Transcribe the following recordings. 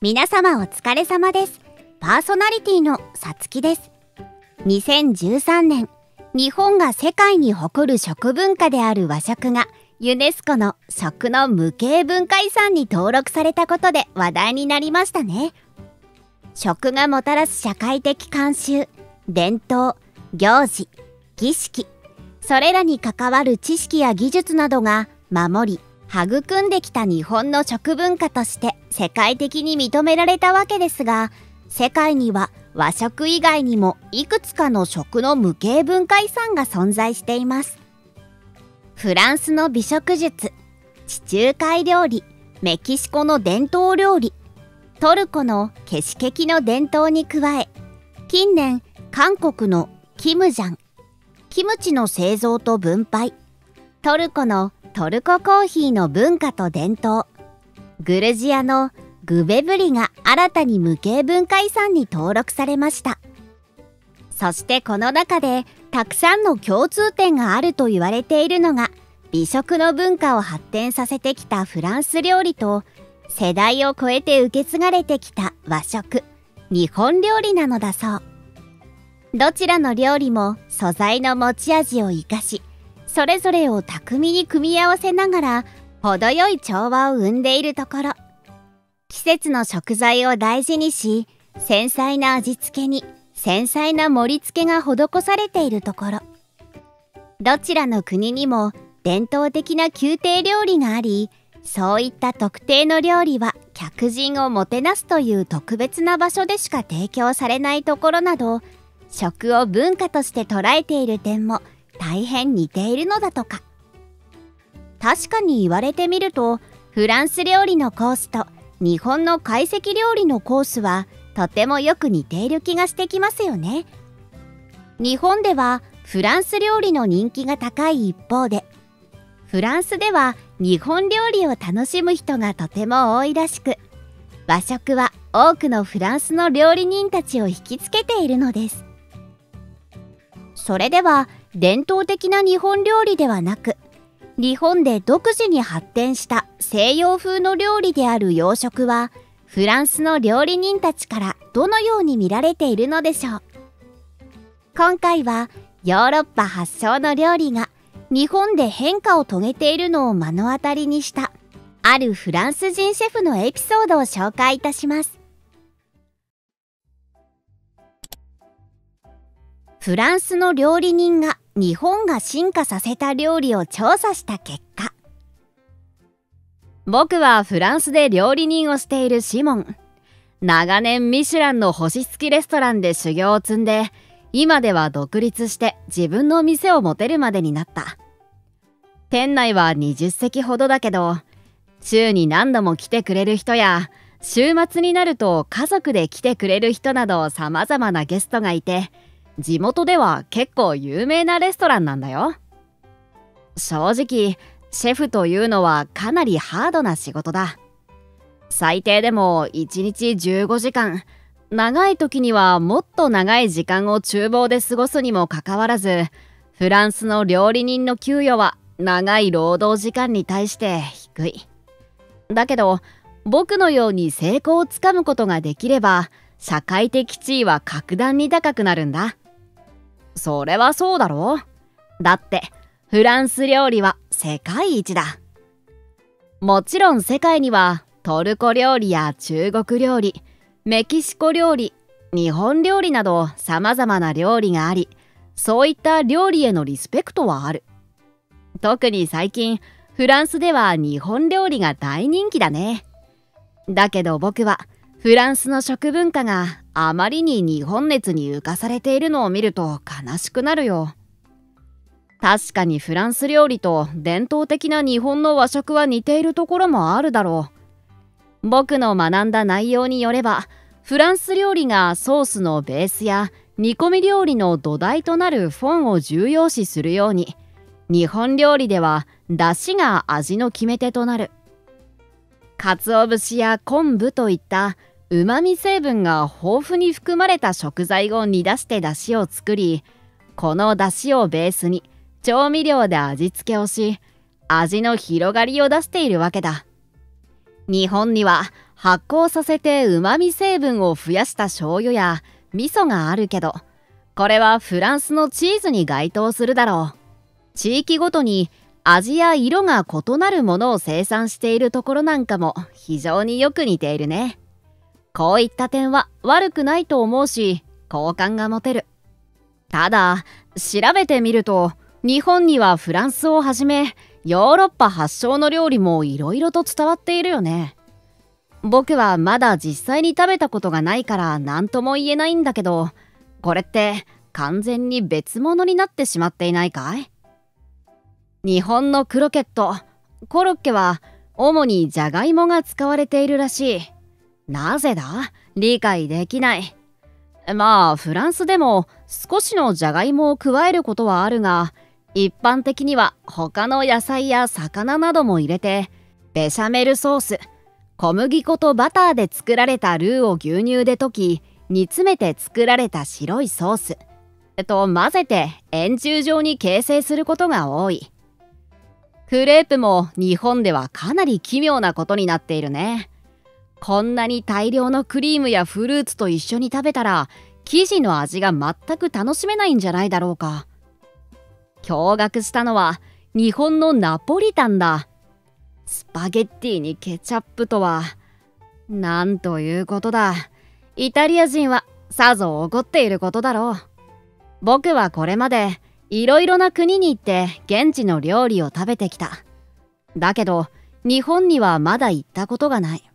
皆様お疲れ様です。パーソナリティのさつきです。2013年、日本が世界に誇る食文化である和食がユネスコの食の無形文化遺産に登録されたことで話題になりましたね。食がもたらす社会的慣習、伝統、行事、儀式、それらに関わる知識や技術などが守り、育んできた日本の食文化として世界的に認められたわけですが世界には和食以外にもいくつかの食の無形文化遺産が存在しています。フランスの美食術地中海料理メキシコの伝統料理トルコのケシケキの伝統に加え近年韓国のキムジャンキムチの製造と分配トルコのトルココーヒーの文化と伝統。グルジアのグベブリが新たに無形文化遺産に登録されました。そしてこの中でたくさんの共通点があると言われているのが美食の文化を発展させてきたフランス料理と世代を超えて受け継がれてきた和食日本料理なのだそう。どちらの料理も素材の持ち味を生かしそれぞれを巧みに組み合わせながら程よい調和を生んでいるところ。季節の食材を大事にし繊細な味付けに繊細な盛り付けが施されているところ。どちらの国にも伝統的な宮廷料理がありそういった特定の料理は客人をもてなすという特別な場所でしか提供されないところなど食を文化として捉えている点も大変似ているのだとか。確かに言われてみるとフランス料理のコースと日本の懐石料理のコースはとてもよく似ている気がしてきますよね。日本ではフランス料理の人気が高い一方でフランスでは日本料理を楽しむ人がとても多いらしく和食は多くのフランスの料理人たちを引きつけているのです。それでは伝統的な日本料理ではなく日本で独自に発展した西洋風の料理である洋食はフランスの料理人たちからどのように見られているのでしょう。今回はヨーロッパ発祥の料理が日本で変化を遂げているのを目の当たりにしたあるフランス人シェフのエピソードを紹介いたします。フランスの料理人が日本が進化させた料理を調査した結果。僕はフランスで料理人をしているシモン。長年ミシュランの星付きレストランで修行を積んで今では独立して自分の店を持てるまでになった。店内は20席ほどだけど週に何度も来てくれる人や週末になると家族で来てくれる人など様々なゲストがいて地元では結構有名なレストランなんだよ。正直シェフというのはかなりハードな仕事だ。最低でも1日15時間。長い時にはもっと長い時間を厨房で過ごすにもかかわらずフランスの料理人の給与は長い労働時間に対して低い。だけど僕のように成功をつかむことができれば社会的地位は格段に高くなるんだ。それはそうだろう。だってフランス料理は世界一だ。もちろん世界にはトルコ料理や中国料理メキシコ料理日本料理など様々な料理がありそういった料理へのリスペクトはある。特に最近フランスでは日本料理が大人気だね。だけど僕はフランスの食文化があまりに日本熱に浮かされているのを見ると悲しくなるよ。確かにフランス料理と伝統的な日本の和食は似ているところもあるだろう。僕の学んだ内容によればフランス料理がソースのベースや煮込み料理の土台となるフォンを重要視するように日本料理では出汁が味の決め手となる。鰹節や昆布といったうまみ成分が豊富に含まれた食材を煮出して出汁を作りこの出汁をベースに調味料で味付けをし味の広がりを出しているわけだ。日本には発酵させて旨味成分を増やした醤油や味噌があるけどこれはフランスのチーズに該当するだろう。地域ごとに味や色が異なるものを生産しているところなんかも非常によく似ているね。こういった点は悪くないと思うし好感が持てる。ただ調べてみると日本にはフランスをはじめヨーロッパ発祥の料理もいろいろと伝わっているよね。僕はまだ実際に食べたことがないから何とも言えないんだけどこれって完全に別物になってしまっていないかい？日本のクロケットコロッケは主にじゃがいもが使われているらしい。なぜだ？理解できない。まあフランスでも少しのじゃがいもを加えることはあるが一般的には他の野菜や魚なども入れてベシャメルソース小麦粉とバターで作られたルーを牛乳で溶き煮詰めて作られた白いソースと混ぜて円柱状に形成することが多い。クレープも日本ではかなり奇妙なことになっているね。こんなに大量のクリームやフルーツと一緒に食べたら生地の味が全く楽しめないんじゃないだろうか驚愕したのは日本のナポリタンだスパゲッティにケチャップとは、なんということだ。イタリア人はさぞ怒っていることだろう。僕はこれまでいろいろな国に行って現地の料理を食べてきた。だけど日本にはまだ行ったことがない。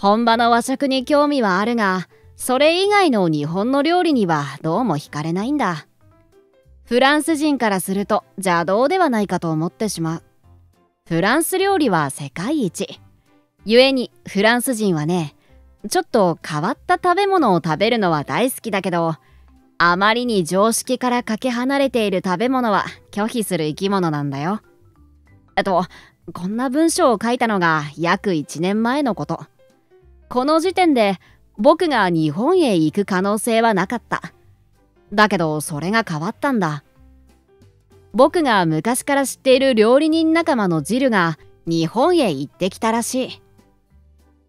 本場の和食に興味はあるが、それ以外の日本の料理にはどうも惹かれないんだ。フランス人からすると邪道ではないかと思ってしまう。フランス料理は世界一。故にフランス人はね、ちょっと変わった食べ物を食べるのは大好きだけど、あまりに常識からかけ離れている食べ物は拒否する生き物なんだよ。あと、こんな文章を書いたのが約1年前のこと。この時点で僕が日本へ行く可能性はなかった。だけどそれが変わったんだ。僕が昔から知っている料理人仲間のジルが日本へ行ってきたらしい。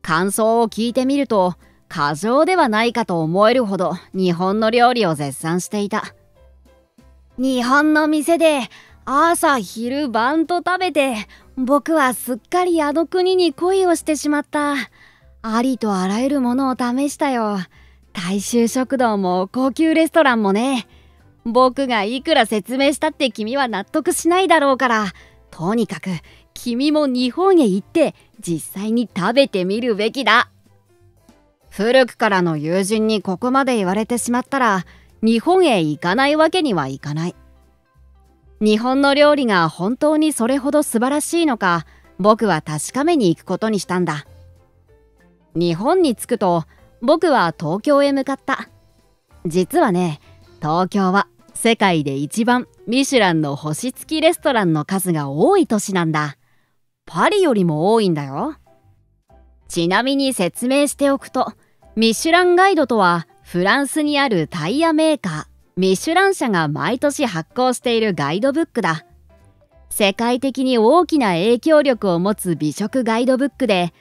感想を聞いてみると過剰ではないかと思えるほど日本の料理を絶賛していた。日本の店で朝昼晩と食べて僕はすっかりあの国に恋をしてしまった。ありとあらゆるものを試したよ。大衆食堂も高級レストランもね。僕がいくら説明したって君は納得しないだろうからとにかく君も日本へ行って実際に食べてみるべきだ古くからの友人にここまで言われてしまったら日本へ行かないわけにはいかない日本の料理が本当にそれほど素晴らしいのか僕は確かめに行くことにしたんだ日本に着くと僕は東京へ向かった。実はね東京は世界で一番ミシュランの星付きレストランの数が多い都市なんだ。パリよりも多いんだよ。ちなみに説明しておくとミシュランガイドとはフランスにあるタイヤメーカー。ミシュラン社が毎年発行しているガイドブックだ。世界的に大きな影響力を持つ美食ガイドブックで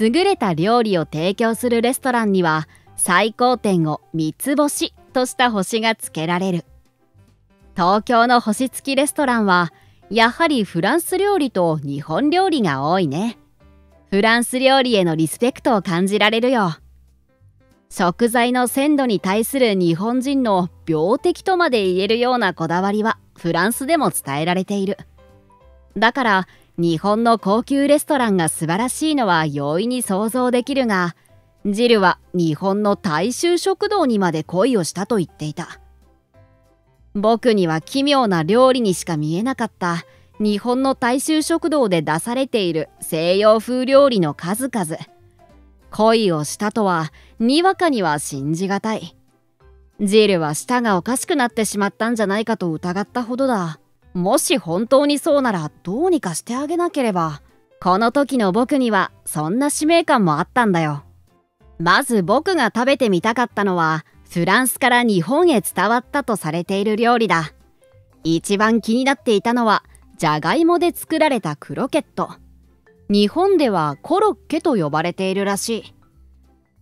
優れた料理を提供するレストランには最高点を3つ星とした星がつけられる。東京の星付きレストランはやはりフランス料理と日本料理が多いね。フランス料理へのリスペクトを感じられるよ。食材の鮮度に対する日本人の病的とまで言えるようなこだわりはフランスでも伝えられている。だから日本の高級レストランが素晴らしいのは容易に想像できるがジルは日本の大衆食堂にまで恋をしたと言っていた。僕には奇妙な料理にしか見えなかった。日本の大衆食堂で出されている西洋風料理の数々。恋をしたとはにわかには信じがたい。ジルは舌がおかしくなってしまったんじゃないかと疑ったほどだ。もし本当にそうならどうにかしてあげなければこの時の僕にはそんな使命感もあったんだよ。まず僕が食べてみたかったのはフランスから日本へ伝わったとされている料理だ。一番気になっていたのはじゃがいもで作られたクロケット。日本ではコロッケと呼ばれているらしい。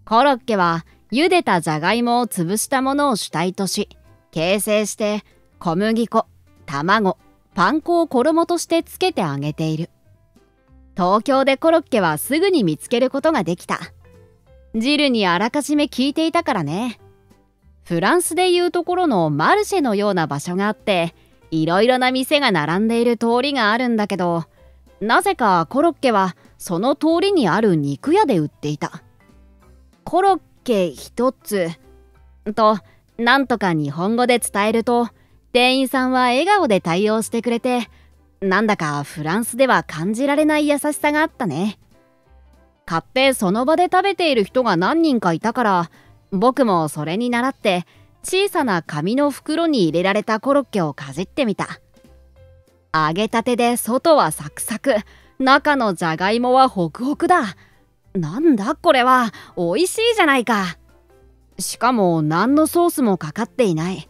コロッケは茹でたじゃがいもを潰したものを主体とし形成して小麦粉卵パン粉を衣としてつけて揚げている。東京でコロッケはすぐに見つけることができた。汁にあらかじめ聞いていたからね。フランスでいうところのマルシェのような場所があっていろいろな店が並んでいる通りがあるんだけどなぜかコロッケはその通りにある肉屋で売っていた。コロッケ一つとなんとか日本語で伝えると店員さんは笑顔で対応してくれてなんだかフランスでは感じられない優しさがあったね。買ってその場で食べている人が何人かいたから僕もそれに倣って小さな紙の袋に入れられたコロッケをかじってみた。揚げたてで外はサクサク中のじゃがいもはホクホクだ。なんだこれは美味しいじゃないか。しかも何のソースもかかっていない。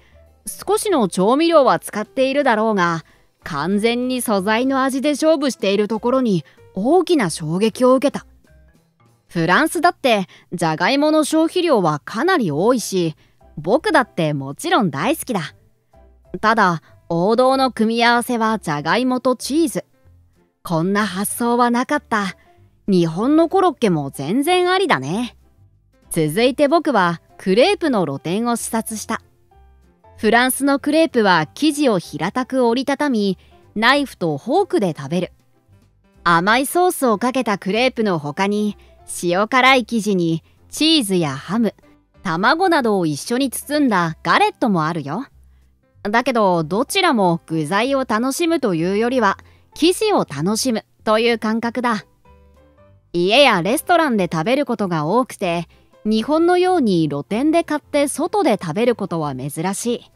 少しの調味料は使っているだろうが完全に素材の味で勝負しているところに大きな衝撃を受けた。フランスだってじゃがいもの消費量はかなり多いし僕だってもちろん大好きだ。ただ王道の組み合わせはじゃがいもとチーズ。こんな発想はなかった。日本のコロッケも全然ありだね。続いて僕はクレープの露店を視察した。フランスのクレープは生地を平たく折りたたみナイフとフォークで食べる甘いソースをかけたクレープの他に塩辛い生地にチーズやハム卵などを一緒に包んだガレットもあるよ。だけどどちらも具材を楽しむというよりは生地を楽しむという感覚だ。家やレストランで食べることが多くて日本のように露店で買って外で食べることは珍しい。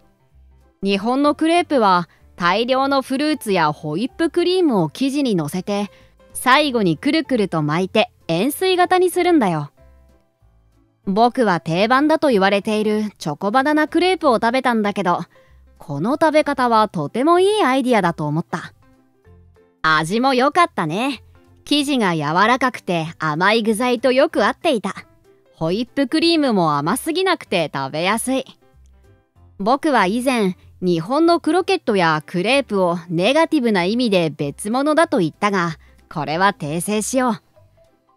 日本のクレープは大量のフルーツやホイップクリームを生地にのせて最後にくるくると巻いて円錐型にするんだよ。僕は定番だと言われているチョコバナナクレープを食べたんだけどこの食べ方はとてもいいアイディアだと思った味も良かったね生地が柔らかくて甘い具材とよく合っていたホイップクリームも甘すぎなくて食べやすい。僕は以前日本のクロケットやクレープをネガティブな意味で別物だと言ったがこれは訂正しよう。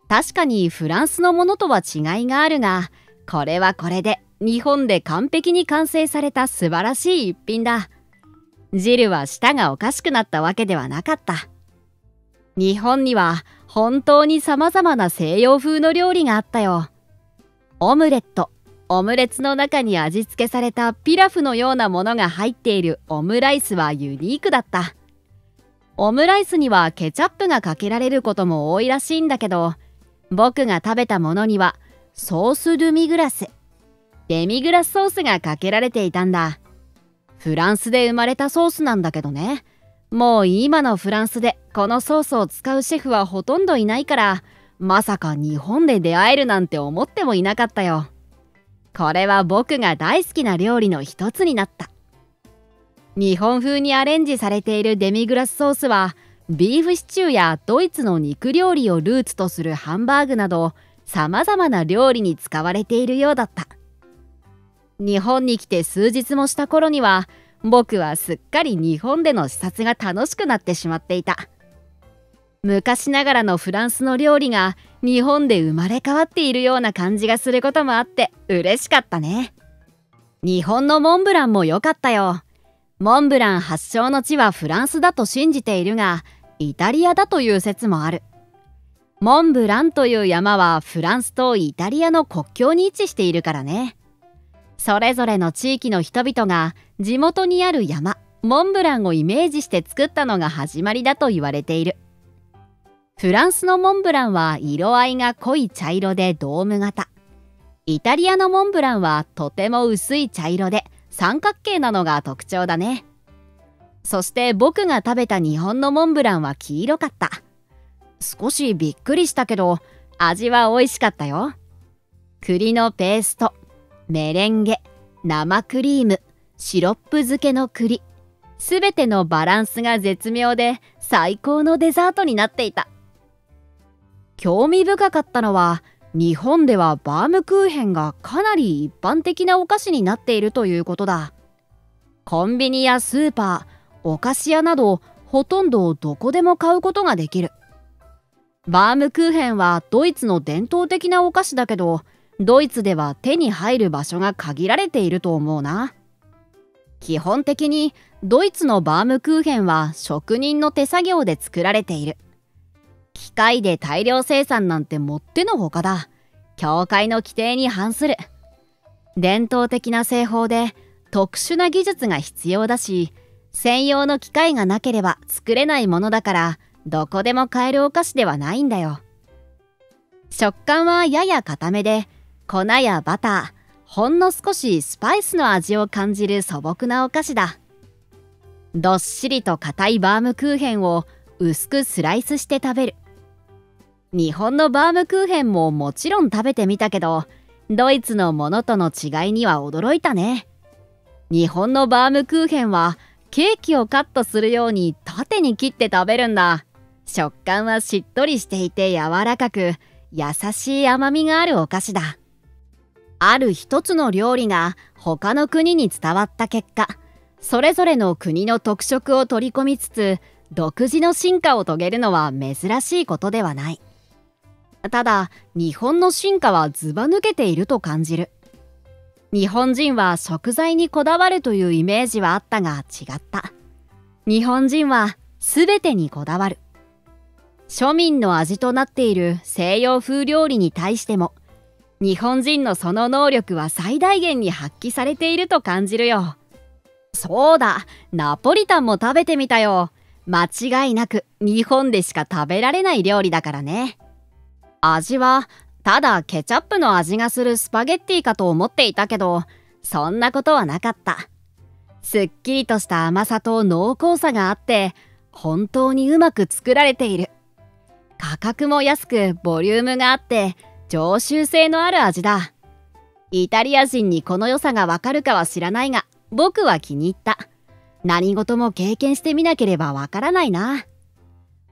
確かにフランスのものとは違いがあるがこれはこれで日本で完璧に完成された素晴らしい一品だ。汁は舌がおかしくなったわけではなかった。日本には本当に様々な西洋風の料理があったよ。オムレット。オムレツの中に味付けされたピラフのようなものが入っている。オムライスはユニークだった。オムライスにはケチャップがかけられることも多いらしいんだけど僕が食べたものにはソース・ドゥ・ミグラス。デミグラスソースがかけられていたんだ。フランスで生まれたソースなんだけどね。もう今のフランスでこのソースを使うシェフはほとんどいないからまさか日本で出会えるなんて思ってもいなかったよ。これは僕が大好きな料理の一つになった。日本風にアレンジされているデミグラスソースはビーフシチューやドイツの肉料理をルーツとするハンバーグなど様々な料理に使われているようだった。日本に来て数日もした頃には僕はすっかり日本での視察が楽しくなってしまっていた。昔ながらのフランスの料理が日本で生まれ変わっているような感じがすることもあって嬉しかったね。日本のモンブランも良かったよ。モンブラン発祥の地はフランスだと信じているがイタリアだという説もある。モンブランという山はフランスとイタリアの国境に位置しているからね。それぞれの地域の人々が地元にある山モンブランをイメージして作ったのが始まりだと言われている。フランスのモンブランは色合いが濃い茶色でドーム型。イタリアのモンブランはとても薄い茶色で三角形なのが特徴だね。そして僕が食べた日本のモンブランは黄色かった。少しびっくりしたけど味は美味しかったよ。栗のペーストメレンゲ生クリームシロップ漬けの栗。すべてのバランスが絶妙で最高のデザートになっていた。興味深かったのは日本ではバームクーヘンがかなり一般的なお菓子になっているということだ。コンビニやスーパーお菓子屋などほとんどどこでも買うことができる。バームクーヘンはドイツの伝統的なお菓子だけどドイツでは手に入る場所が限られていると思うな。基本的にドイツのバームクーヘンは職人の手作業で作られている。機械で大量生産なんてもってのほかだ。教会の規定に反する。伝統的な製法で特殊な技術が必要だし専用の機械がなければ作れないものだからどこでも買えるお菓子ではないんだよ。食感はやや固めで粉やバターほんの少しスパイスの味を感じる素朴なお菓子だ。どっしりと硬いバームクーヘンを薄くスライスして食べる。日本のバームクーヘンももちろん食べてみたけどドイツのものとの違いには驚いたね。日本のバームクーヘンはケーキをカットするように縦に切って食べるんだ。食感はしっとりしていて柔らかく優しい甘みがあるお菓子だ。ある一つの料理が他の国に伝わった結果それぞれの国の特色を取り込みつつ独自の進化を遂げるのは珍しいことではない。ただ日本の進化はずば抜けていると感じる。日本人は食材にこだわるというイメージはあったが違った。日本人は全てにこだわる。庶民の味となっている西洋風料理に対しても日本人のその能力は最大限に発揮されていると感じるよ。そうだナポリタンも食べてみたよ。間違いなく日本でしか食べられない料理だからね。味はただケチャップの味がするスパゲッティかと思っていたけどそんなことはなかった。すっきりとした甘さと濃厚さがあって本当にうまく作られている。価格も安くボリュームがあって常習性のある味だ。イタリア人にこの良さがわかるかは知らないが僕は気に入った。何事も経験してみなければわからないな。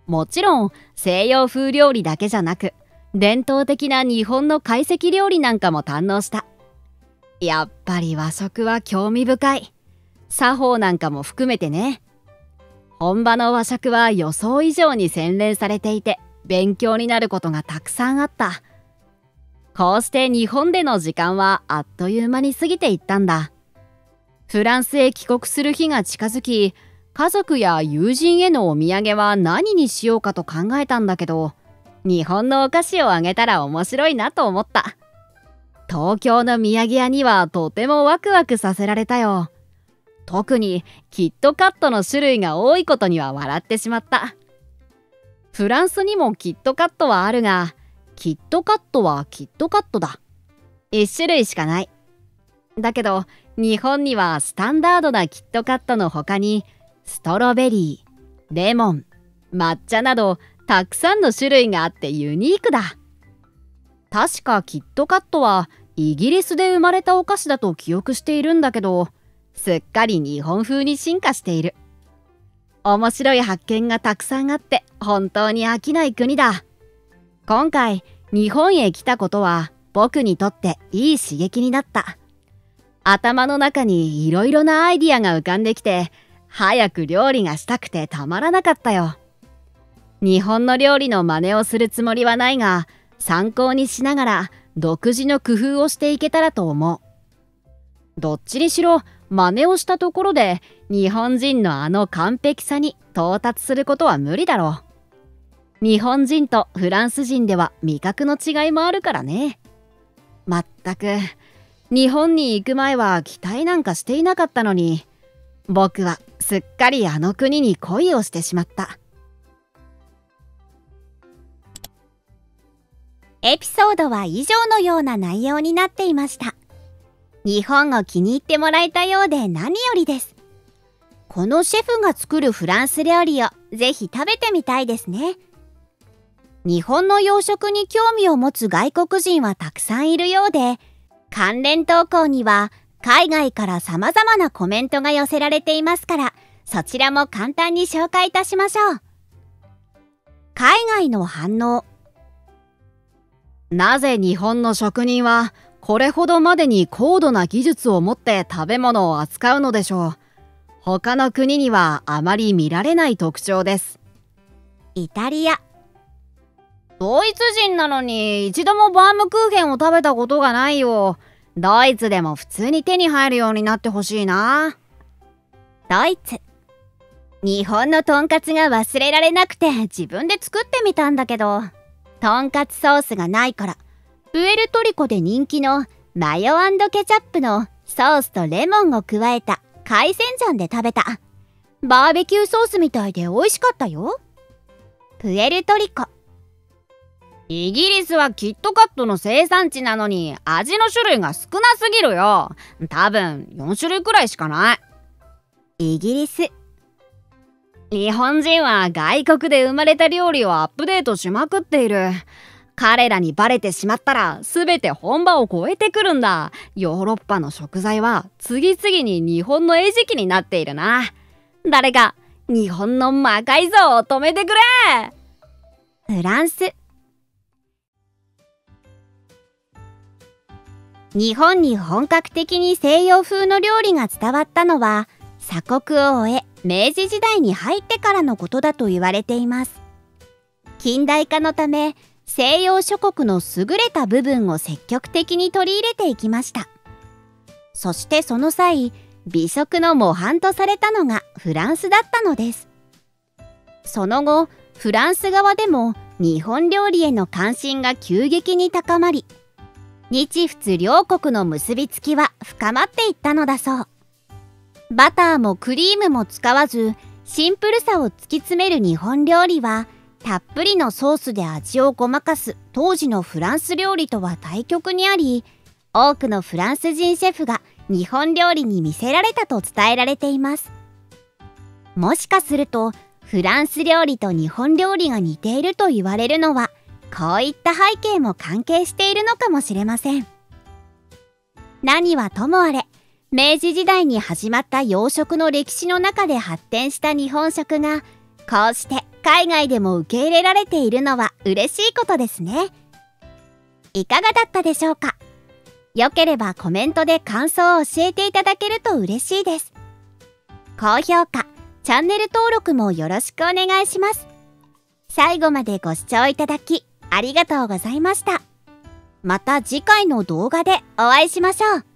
もちろん西洋風料理だけじゃなく伝統的な日本の懐石料理なんかも堪能した。やっぱり和食は興味深い。作法なんかも含めてね。本場の和食は予想以上に洗練されていて勉強になることがたくさんあった。こうして日本での時間はあっという間に過ぎていったんだ。フランスへ帰国する日が近づき家族や友人へのお土産は何にしようかと考えたんだけど日本のお菓子をあげたら面白いなと思った東京の土産屋にはとてもワクワクさせられたよ特にキットカットの種類が多いことには笑ってしまったフランスにもキットカットはあるがキットカットはキットカットだ。1種類しかない。だけど、日本にはスタンダードなキットカットの他に、ストロベリー、レモン、抹茶など、たくさんの種類があってユニークだ。確かキットカットはイギリスで生まれたお菓子だと記憶しているんだけど、すっかり日本風に進化している。面白い発見がたくさんあって本当に飽きない国だ。今回日本へ来たことは僕にとっていい刺激になった。頭の中にいろいろなアイディアが浮かんできて早く料理がしたくてたまらなかったよ。日本の料理の真似をするつもりはないが参考にしながら独自の工夫をしていけたらと思う。どっちにしろ真似をしたところで日本人のあの完璧さに到達することは無理だろう。日本人とフランス人では味覚の違いもあるからね。まったく、日本に行く前は期待なんかしていなかったのに、僕はすっかりあの国に恋をしてしまった。エピソードは以上のような内容になっていました。日本を気に入ってもらえたようで何よりです。このシェフが作るフランス料理をぜひ食べてみたいですね。日本の洋食に興味を持つ外国人はたくさんいるようで、関連投稿には海外から様々なコメントが寄せられていますから、そちらも簡単に紹介いたしましょう。海外の反応。なぜ日本の職人はこれほどまでに高度な技術を持って食べ物を扱うのでしょう。他の国にはあまり見られない特徴です。イタリア。ドイツ人なのに一度もバームクーヘンを食べたことがないよドイツでも普通に手に入るようになってほしいな。ドイツ。日本のとんかつが忘れられなくて自分で作ってみたんだけどとんかつソースがないから。プエルトリコで人気のマヨケチャップのソースとレモンを加えた海鮮醤で食べた。バーベキューソースみたいで美味しかったよ。プエルトリコ。イギリスはキットカットの生産地なのに味の種類が少なすぎるよ。多分4種類くらいしかない。イギリス。日本人は外国で生まれた料理をアップデートしまくっている。彼らにバレてしまったら全て本場を超えてくるんだ。ヨーロッパの食材は次々に日本の餌食になっているな。誰か日本の魔改造を止めてくれ。フランス。日本に本格的に西洋風の料理が伝わったのは鎖国を終え明治時代に入ってからのことだと言われています。近代化のため西洋諸国の優れた部分を積極的に取り入れていきました。そしてその際美食の模範とされたのがフランスだったのです。その後フランス側でも日本料理への関心が急激に高まり日仏両国の結びつきは深まっていったのだそう。バターもクリームも使わずシンプルさを突き詰める日本料理はたっぷりのソースで味をごまかす。当時のフランス料理とは対極にあり多くのフランス人シェフが日本料理に魅せられたと伝えられています。もしかするとフランス料理と日本料理が似ていると言われるのはこういった背景も関係しているのかもしれません。何はともあれ明治時代に始まった洋食の歴史の中で発展した日本食がこうして海外でも受け入れられているのは嬉しいことですねいかがだったでしょうか？良ければコメントで感想を教えていただけると嬉しいです高評価チャンネル登録もよろしくお願いします最後までご視聴いただきありがとうございました。また次回の動画でお会いしましょう。